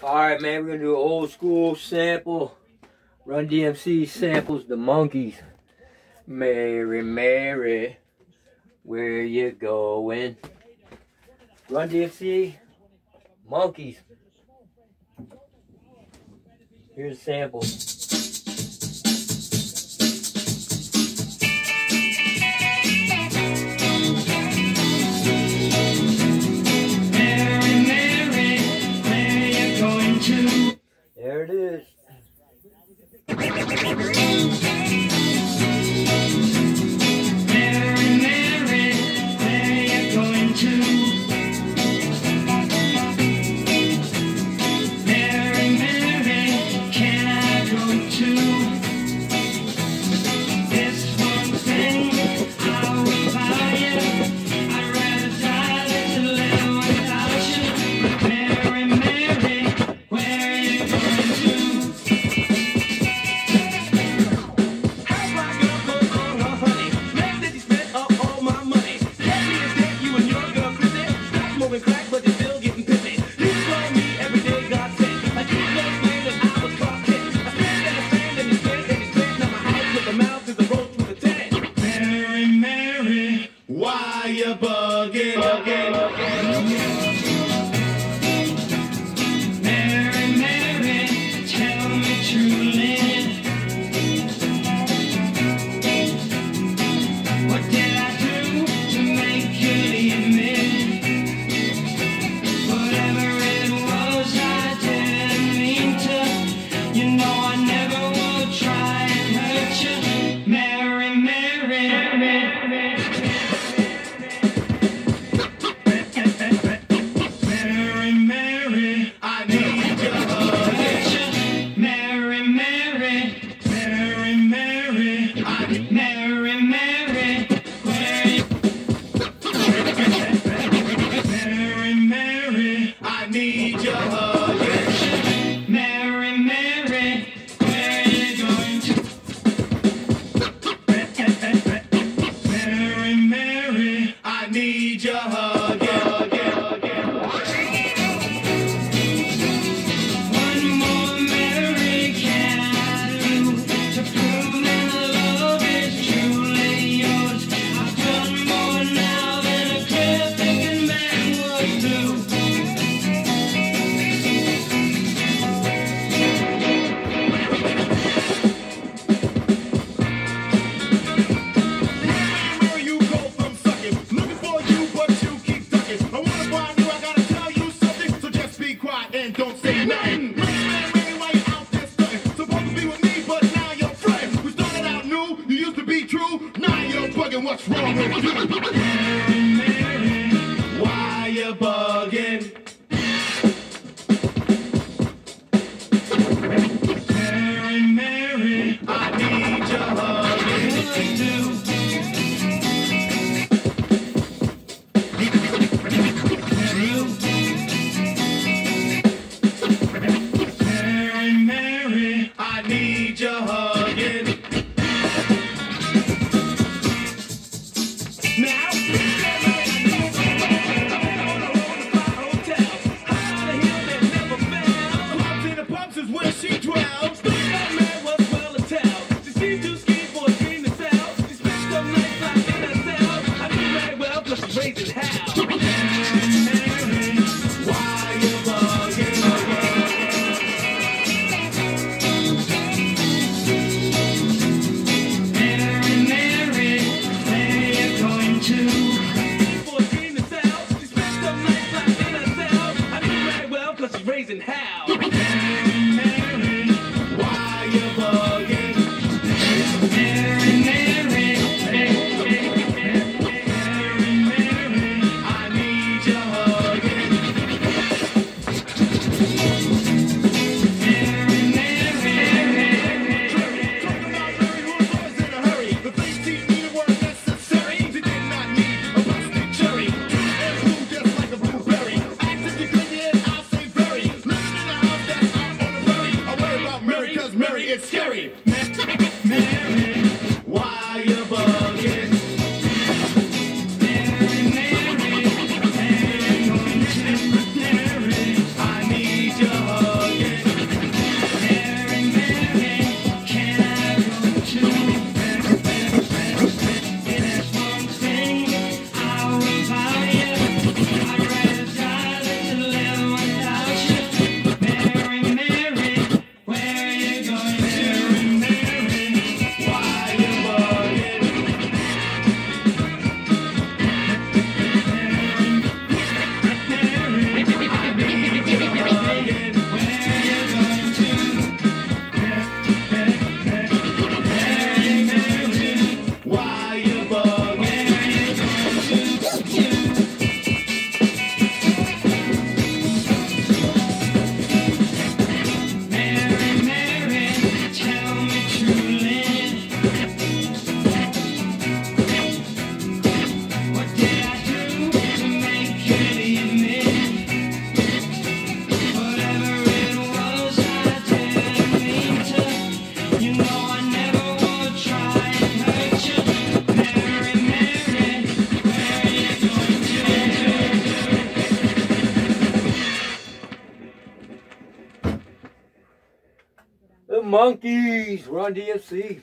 All right, man, we're gonna do an old school sample. Run DMC samples the Monkees. Mary, Mary, where you going? Run DMC, Monkees. Here's a sample. a buggin', buggin'. don't say nothing. Why you out there? Supposed to be with me, but now you're. We started out new, you used to be true, now you're bugging. What's wrong with you? is where she dwells. it's scary. Monkees, Run DMC.